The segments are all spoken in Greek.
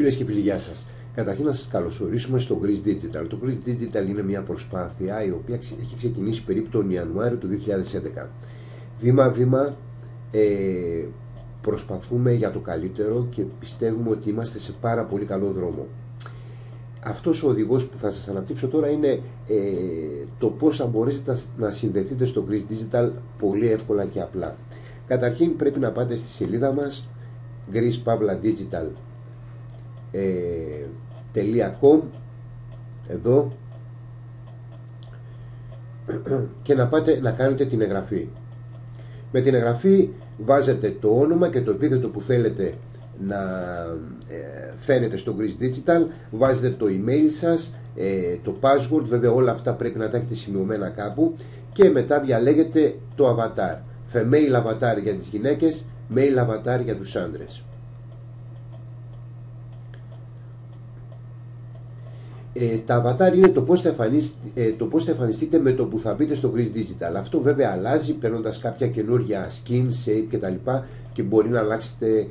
Φίλε και φίλοι, γεια σας. Καταρχήν να σας καλωσορίσουμε στο Greece Digital. Το Greece Digital είναι μια προσπάθεια η οποία έχει ξεκινήσει περίπου τον Ιανουάριο του 2011. Βήμα-βήμα ε, προσπαθούμε για το καλύτερο και πιστεύουμε ότι είμαστε σε πάρα πολύ καλό δρόμο. Αυτός ο οδηγός που θα σας αναπτύξω τώρα είναι ε, το πώς θα μπορέσετε να συνδεθείτε στο Greece Digital πολύ εύκολα και απλά. Καταρχήν πρέπει να πάτε στη σελίδα μας Greece Pavla Digital .com εδώ και να πάτε να κάνετε την εγγραφή. Με την εγγραφή βάζετε το όνομα και το επίθετο που θέλετε να ε, φαίνεται στο Greece Digital, βάζετε το email σας, ε, το password, βέβαια όλα αυτά πρέπει να τα έχετε σημειωμένα κάπου και μετά διαλέγετε το avatar. Female avatar για τις γυναίκες, male avatar για τους άντρες. Ε, τα avatar είναι το πώς, θα ε, το πώς θα εμφανιστείτε με το που θα μπείτε στο Greece Digital. Αυτό βέβαια αλλάζει παίρνοντας κάποια καινούργια skin, shape κτλ. και μπορεί να αλλάξετε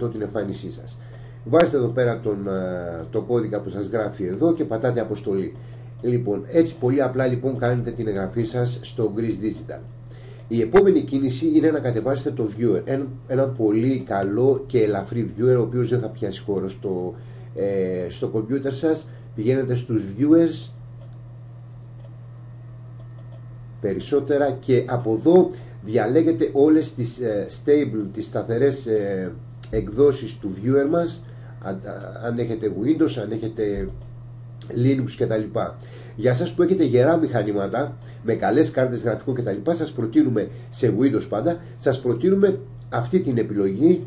100% την εμφάνισή σας. Βάζετε εδώ πέρα τον, το κώδικα που σας γράφει εδώ και πατάτε αποστολή. Λοιπόν, έτσι πολύ απλά λοιπόν κάνετε την εγγραφή σας στο Greece Digital. Η επόμενη κίνηση είναι να κατεβάσετε το viewer, ένα, ένα πολύ καλό και ελαφρύ viewer ο οποίος δεν θα πιάσει χώρο στο, ε, στο κομπιούτερ σας πηγαίνετε στους viewers περισσότερα και από εδώ διαλέγετε όλες τις ε, stable, τις σταθερές ε, εκδόσεις του viewer μας αν έχετε Windows, αν έχετε Linux κτλ. Για σας που έχετε γερά μηχανήματα με καλές κάρτες γραφικού κτλ. σας προτείνουμε σε Windows πάντα, σας προτείνουμε αυτή την επιλογή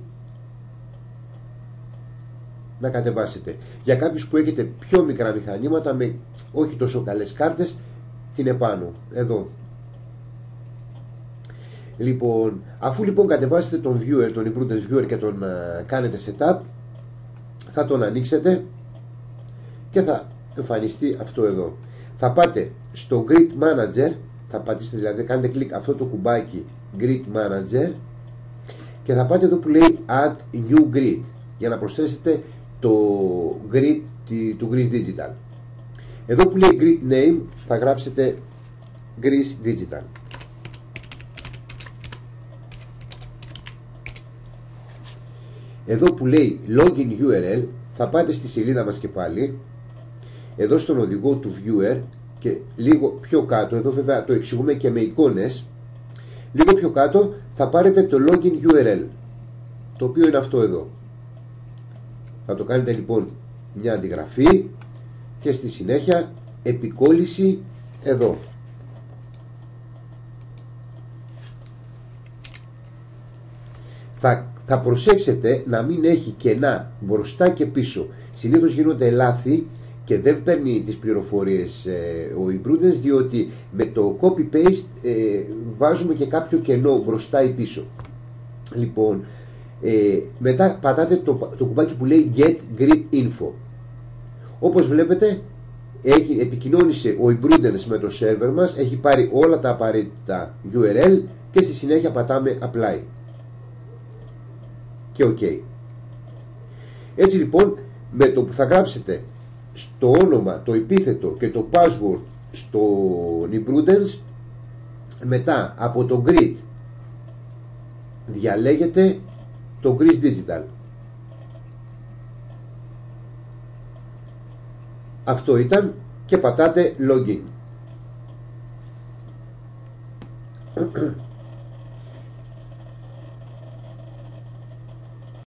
να κατεβάσετε. Για κάποιους που έχετε πιο μικρά μηχανήματα με όχι τόσο καλές κάρτες, την επάνω, εδώ. Λοιπόν, αφού λοιπόν κατεβάσετε τον viewer, τον imprudence viewer και τον uh, κάνετε setup, θα τον ανοίξετε και θα εμφανιστεί αυτό εδώ. Θα πάτε στο Grid Manager, θα πατήσετε δηλαδή, κάνετε κλικ αυτό το κουμπάκι Grid Manager και θα πάτε εδώ που λέει Add New Grid για να προσθέσετε το grid του Greece Digital. Εδώ που λέει grid name θα γράψετε Greece Digital. Εδώ που λέει login URL θα πάτε στη σελίδα μας και πάλι εδώ στον οδηγό του viewer και λίγο πιο κάτω, εδώ βέβαια το εξηγούμε και με εικόνες λίγο πιο κάτω θα πάρετε το login URL το οποίο είναι αυτό εδώ θα το κάνετε λοιπόν μια αντιγραφή και στη συνέχεια επικόλυση εδώ. Θα, θα προσέξετε να μην έχει κενά μπροστά και πίσω. Συνήθως γίνονται λάθη και δεν παίρνει τις πληροφορίες ε, ο Imprudence διότι με το copy-paste ε, βάζουμε και κάποιο κενό μπροστά ή πίσω. Λοιπόν, ε, μετά πατάτε το, το κουμπάκι που λέει Get Grid Info. Όπως βλέπετε έχει, επικοινώνησε ο Imprudence με το server μας, έχει πάρει όλα τα απαραίτητα URL και στη συνέχεια πατάμε Apply. Και OK. Έτσι λοιπόν με το που θα γράψετε στο όνομα, το επίθετο και το password στο Imprudence μετά από το grid διαλέγετε το Greece Digital. Αυτό ήταν και πατάτε login.